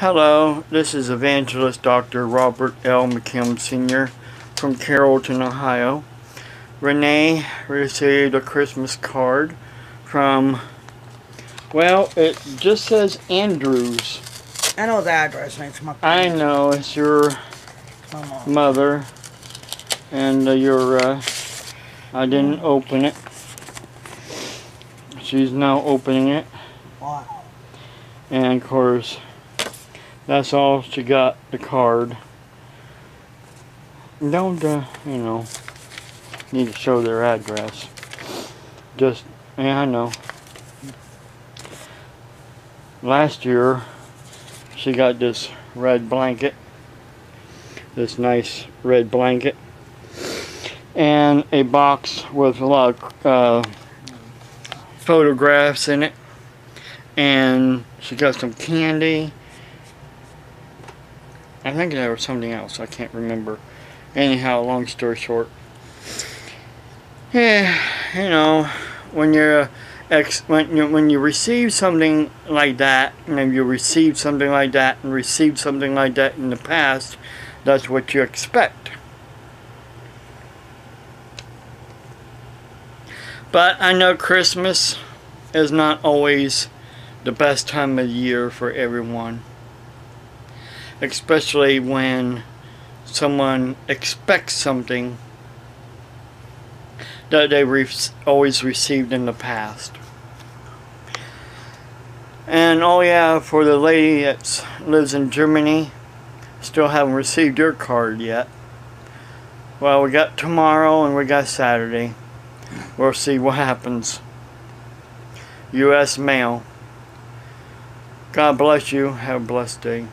Hello, this is Evangelist Dr. Robert L. McKim Sr. from Carrollton, Ohio. Rene received a Christmas card from, well, it just says Andrews. I know the address. It's my. I know it's your mother and uh, your, uh, I didn't open it. She's now opening it. Wow. And of course, that's all she got, the card. Don't, uh, you know, need to show their address. Just, yeah, I know. Last year, she got this red blanket. This nice red blanket. And a box with a lot of uh, photographs in it. And she got some candy. I think there was something else. I can't remember. Anyhow, long story short. Yeah, you know, when you're ex when you when you receive something like that, and you receive something like that, and received something like that in the past, that's what you expect. But I know Christmas is not always the best time of year for everyone. Especially when someone expects something that they re always received in the past. And oh yeah, for the lady that lives in Germany, still haven't received your card yet. Well, we got tomorrow and we got Saturday. We'll see what happens. U.S. mail. God bless you. Have a blessed day.